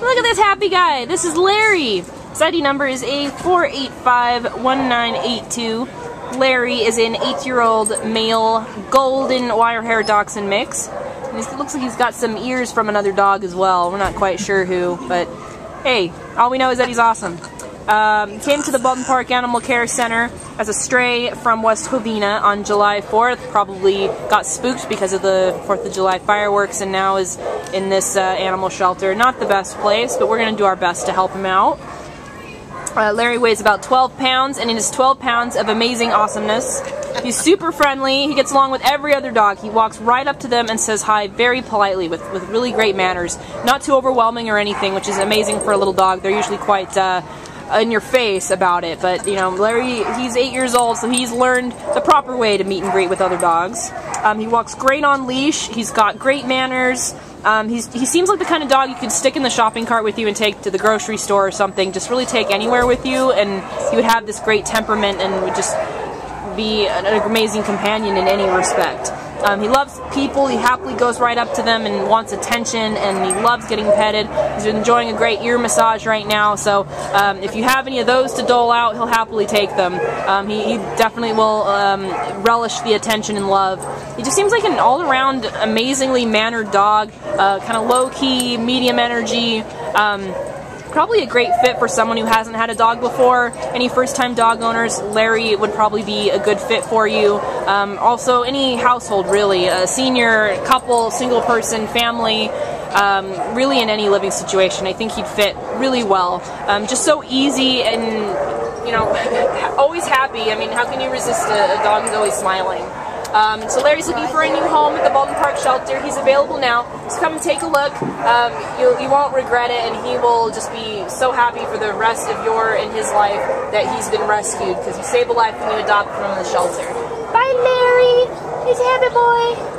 Look at this happy guy. This is Larry. His ID number is A4851982. Larry is an eight-year-old male golden wire hair dachshund mix. And it looks like he's got some ears from another dog as well. We're not quite sure who, but hey, all we know is that he's awesome. Um, came to the Baldwin Park Animal Care Center as a stray from West Covina on July 4th. Probably got spooked because of the 4th of July fireworks and now is in this uh, animal shelter. Not the best place, but we're going to do our best to help him out. Uh, Larry weighs about 12 pounds and it is 12 pounds of amazing awesomeness. He's super friendly. He gets along with every other dog. He walks right up to them and says hi very politely with, with really great manners. Not too overwhelming or anything, which is amazing for a little dog. They're usually quite uh, in your face about it. But, you know, Larry, he's eight years old, so he's learned the proper way to meet and greet with other dogs. Um, he walks great on leash. He's got great manners. Um, he seems like the kind of dog you could stick in the shopping cart with you and take to the grocery store or something. Just really take anywhere with you, and he would have this great temperament and would just be an amazing companion in any respect. Um, he loves people. He happily goes right up to them and wants attention, and he loves getting petted. He's enjoying a great ear massage right now, so um, if you have any of those to dole out, he'll happily take them. Um, he, he, definitely will um, relish the attention and love. He just seems like an all-around amazingly mannered dog, uh, kind of low-key, medium energy. Probably a great fit for someone who hasn't had a dog before. Any first-time dog owners, Larry would probably be a good fit for you. Um, also, any household really, a senior, couple, single person, family, um, really in any living situation. I think he'd fit really well. Um, just so easy and, you know, always happy. I mean, how can you resist a, a dog who's always smiling? Um, so Larry's looking for a new home at the Baldwin Park Shelter. He's available now. so come and take a look. Um, you, you won't regret it, and he will just be so happy for the rest of your and his life that he's been rescued because you save a life when you adopt from the shelter. Bye, Larry. He's a happy boy.